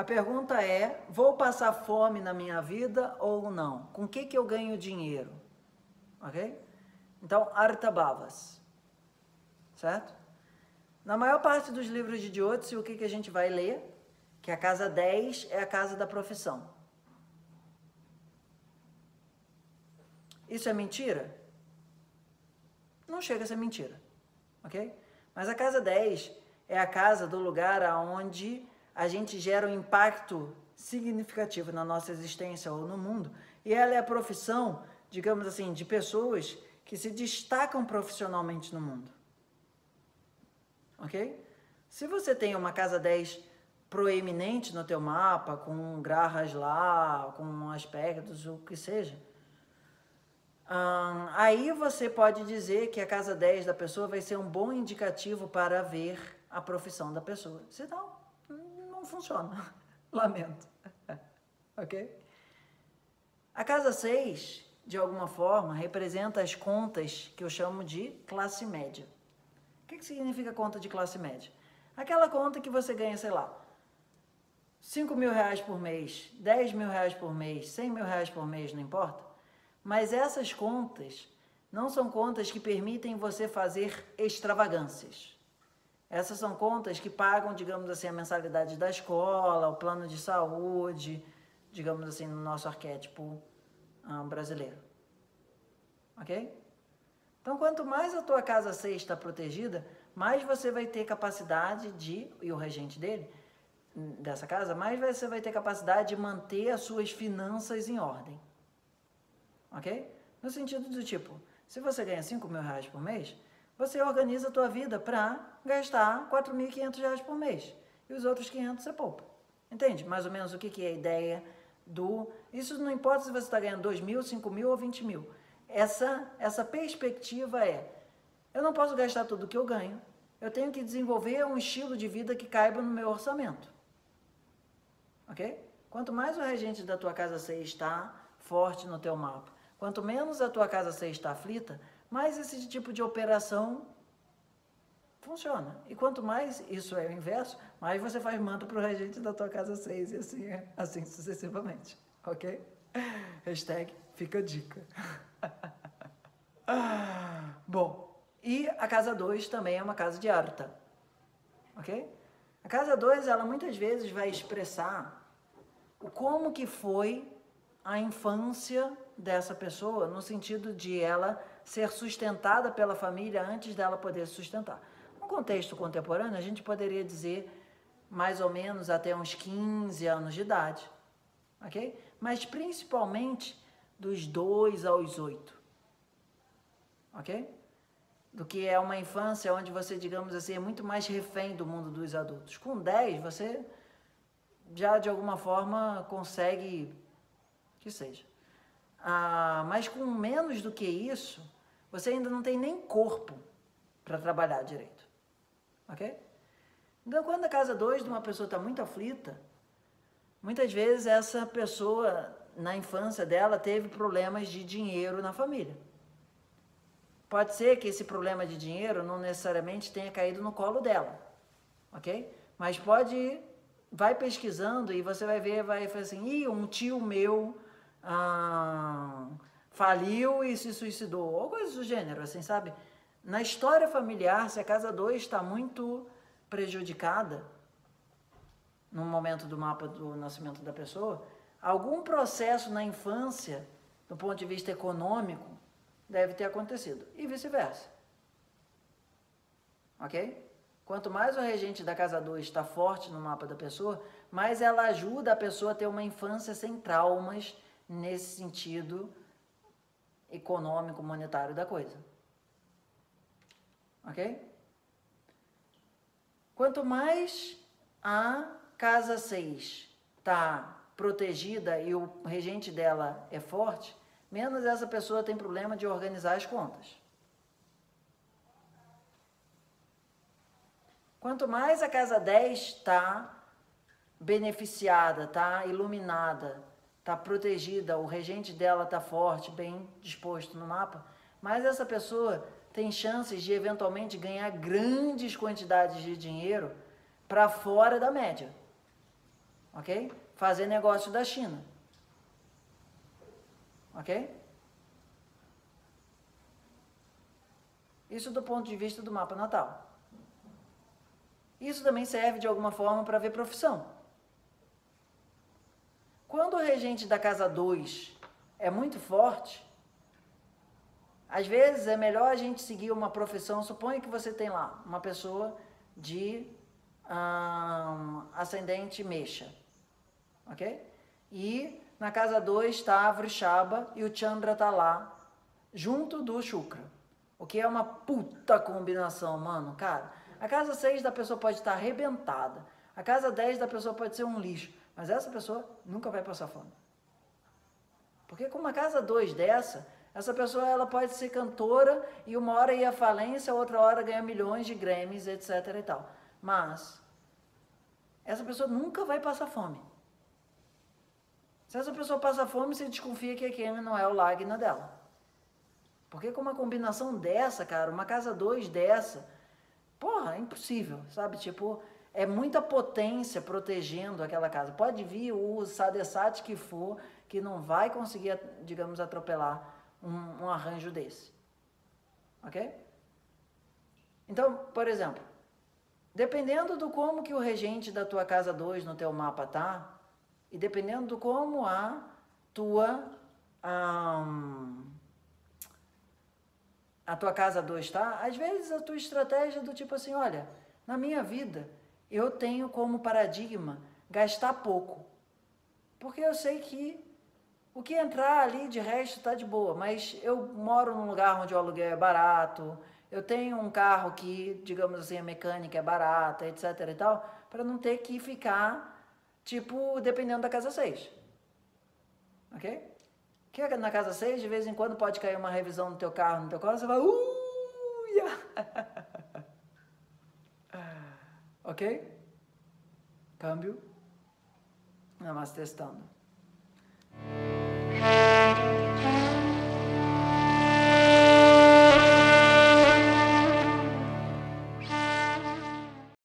A pergunta é: vou passar fome na minha vida ou não? Com que, que eu ganho dinheiro? Ok? Então, Artabhavas. Certo? Na maior parte dos livros de Jyotisi, o que, que a gente vai ler? Que a casa 10 é a casa da profissão. Isso é mentira? Não chega a ser mentira. Ok? Mas a casa 10 é a casa do lugar aonde a gente gera um impacto significativo na nossa existência ou no mundo. E ela é a profissão, digamos assim, de pessoas que se destacam profissionalmente no mundo. Ok? Se você tem uma casa 10 proeminente no teu mapa, com grahas lá, com aspectos, o que seja, hum, aí você pode dizer que a casa 10 da pessoa vai ser um bom indicativo para ver a profissão da pessoa. Se não funciona. Lamento. ok? A casa 6, de alguma forma, representa as contas que eu chamo de classe média. O que, que significa conta de classe média? Aquela conta que você ganha, sei lá, 5 mil reais por mês, 10 mil reais por mês, 100 mil reais por mês, não importa. Mas essas contas não são contas que permitem você fazer extravagâncias. Essas são contas que pagam, digamos assim, a mensalidade da escola, o plano de saúde, digamos assim, no nosso arquétipo um, brasileiro. Ok? Então, quanto mais a tua casa 6 está protegida, mais você vai ter capacidade de, e o regente dele, dessa casa, mais você vai ter capacidade de manter as suas finanças em ordem. Ok? No sentido do tipo, se você ganha 5 mil reais por mês, você organiza a tua vida para gastar 4.500 reais por mês. E os outros 500 você poupa. Entende? Mais ou menos o que, que é a ideia do... Isso não importa se você está ganhando 2 mil, 5 mil ou 20 mil. Essa, essa perspectiva é, eu não posso gastar tudo que eu ganho, eu tenho que desenvolver um estilo de vida que caiba no meu orçamento. Ok? Quanto mais o regente da tua casa 6 está forte no teu mapa, quanto menos a tua casa 6 está aflita, mais esse tipo de operação funciona. E quanto mais isso é o inverso, mais você faz manto para o regente da tua casa 6 e assim, assim sucessivamente. Ok? Hashtag fica a dica. Bom, e a casa 2 também é uma casa de arta. Ok? A casa 2, ela muitas vezes vai expressar o como que foi a infância dessa pessoa, no sentido de ela ser sustentada pela família antes dela poder se sustentar. No contexto contemporâneo, a gente poderia dizer mais ou menos até uns 15 anos de idade, ok? Mas principalmente dos 2 aos 8, ok? Do que é uma infância onde você, digamos assim, é muito mais refém do mundo dos adultos. Com 10, você já de alguma forma consegue que seja. Ah, mas com menos do que isso, você ainda não tem nem corpo para trabalhar direito. Ok? Então, quando a casa 2 de uma pessoa está muito aflita, muitas vezes essa pessoa, na infância dela, teve problemas de dinheiro na família. Pode ser que esse problema de dinheiro não necessariamente tenha caído no colo dela, ok? Mas pode, vai pesquisando e você vai ver, vai falar assim, Ih, um tio meu ah, faliu e se suicidou, ou coisas do gênero, assim, sabe? Na história familiar, se a casa 2 está muito prejudicada, no momento do mapa do nascimento da pessoa, algum processo na infância, do ponto de vista econômico, deve ter acontecido. E vice-versa. Ok? Quanto mais o regente da casa 2 está forte no mapa da pessoa, mais ela ajuda a pessoa a ter uma infância sem traumas nesse sentido econômico, monetário da coisa. Ok? Quanto mais a casa 6 está protegida e o regente dela é forte, menos essa pessoa tem problema de organizar as contas. Quanto mais a casa 10 está beneficiada, está iluminada, está protegida, o regente dela está forte, bem disposto no mapa, mas essa pessoa tem chances de eventualmente ganhar grandes quantidades de dinheiro para fora da média. ok? Fazer negócio da China, ok? Isso do ponto de vista do mapa natal. Isso também serve de alguma forma para ver profissão. Quando o regente da casa 2 é muito forte, às vezes é melhor a gente seguir uma profissão. Suponha que você tem lá uma pessoa de ascendente mexa, ok? E na casa 2 está a Vrishaba e o Chandra está lá, junto do Shukra. O que é uma puta combinação, mano, cara. A casa 6 da pessoa pode estar arrebentada. A casa 10 da pessoa pode ser um lixo. Mas essa pessoa nunca vai passar fome. Porque com uma casa 2 dessa, essa pessoa ela pode ser cantora e uma hora ir à falência, outra hora ganhar milhões de Grammys, etc e tal. Mas essa pessoa nunca vai passar fome. Se essa pessoa passa fome, você desconfia que aquele não é o Lagna dela. Porque com uma combinação dessa, cara, uma casa 2 dessa, porra, é impossível, sabe? Tipo, é muita potência protegendo aquela casa. Pode vir o Sadesat que for, que não vai conseguir, digamos, atropelar um, um arranjo desse. Ok? Então, por exemplo, dependendo do como que o regente da tua casa 2 no teu mapa tá, e dependendo do como a tua um, a tua casa 2 está, às vezes a tua estratégia é do tipo assim, olha, na minha vida eu tenho como paradigma gastar pouco. Porque eu sei que o que entrar ali de resto está de boa, mas eu moro num lugar onde o aluguel é barato, eu tenho um carro que, digamos assim, a mecânica é barata, etc e tal, para não ter que ficar, tipo, dependendo da casa 6. Ok? Que é na casa 6, de vez em quando pode cair uma revisão no teu carro, no teu carro, você vai, uia! Ok? Câmbio. Namastestando. testando.